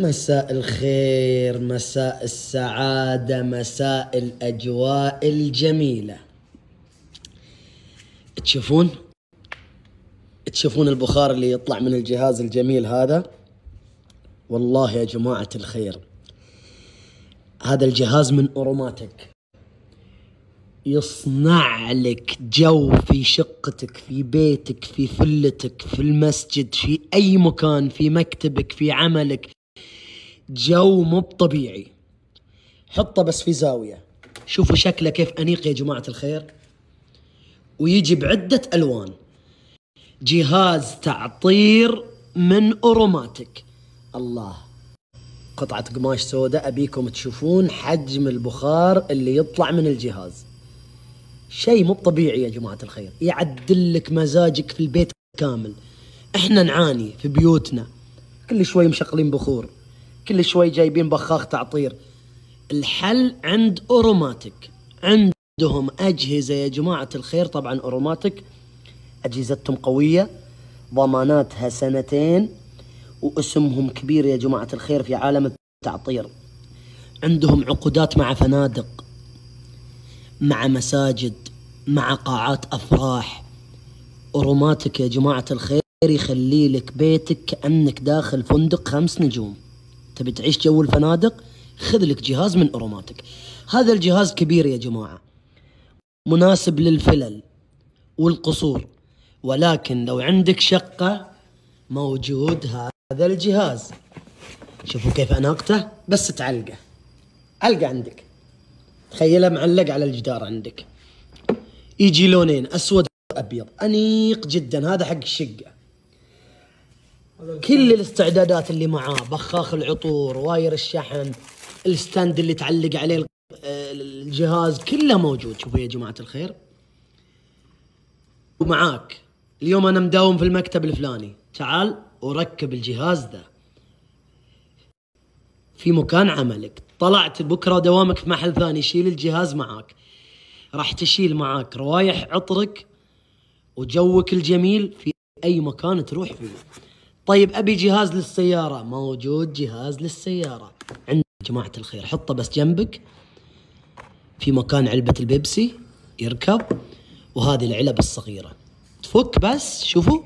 مساء الخير مساء السعادة مساء الأجواء الجميلة. تشوفون؟ تشوفون البخار اللي يطلع من الجهاز الجميل هذا؟ والله يا جماعة الخير هذا الجهاز من أوروماتيك. يصنع لك جو في شقتك في بيتك في فلتك في المسجد في أي مكان في مكتبك في عملك. جو مو طبيعي حطه بس في زاوية. شوفوا شكله كيف أنيق يا جماعة الخير. ويجي بعدة ألوان. جهاز تعطير من أوروماتيك. الله. قطعة قماش سوداء أبيكم تشوفون حجم البخار اللي يطلع من الجهاز. شيء مو طبيعي يا جماعة الخير. يعدل لك مزاجك في البيت كامل. إحنا نعاني في بيوتنا. كل شوي مشغلين بخور. كل شوي جايبين بخاخ تعطير. الحل عند أوروماتيك. عندهم أجهزة يا جماعة الخير طبعا أوروماتيك. أجهزتهم قوية ضماناتها سنتين واسمهم كبير يا جماعة الخير في عالم التعطير. عندهم عقودات مع فنادق مع مساجد مع قاعات أفراح. أوروماتيك يا جماعة الخير يخلي لك بيتك كأنك داخل فندق خمس نجوم. تبي تعيش جو الفنادق خذ لك جهاز من أوروماتيك. هذا الجهاز كبير يا جماعة مناسب للفلل والقصور ولكن لو عندك شقة موجود هذا الجهاز. شوفوا كيف أناقته بس تعلقه. علقه عندك. تخيله معلق على الجدار عندك. يجي لونين أسود وابيض أنيق جدا. هذا حق الشقة. كل الاستعدادات اللي معاه بخاخ العطور wire الشحن ال stand اللي تعلق عليه الجهاز كله موجود. شوفوا يا جماعة الخير. ومعاك. اليوم أنا مداوم في المكتب الفلاني. تعال وركب الجهاز ذا. في مكان عملك. طلعت بكرة دوامك في محل ثاني. شيل الجهاز معاك. راح تشيل معاك روايح عطرك وجوك الجميل في أي مكان تروح فيه. طيب أبي جهاز للسيارة. موجود جهاز للسيارة. عند جماعة الخير. حطه بس جنبك. في مكان علبة البيبسي. يركب. وهذه العلب الصغيرة. تفك بس شوفوا.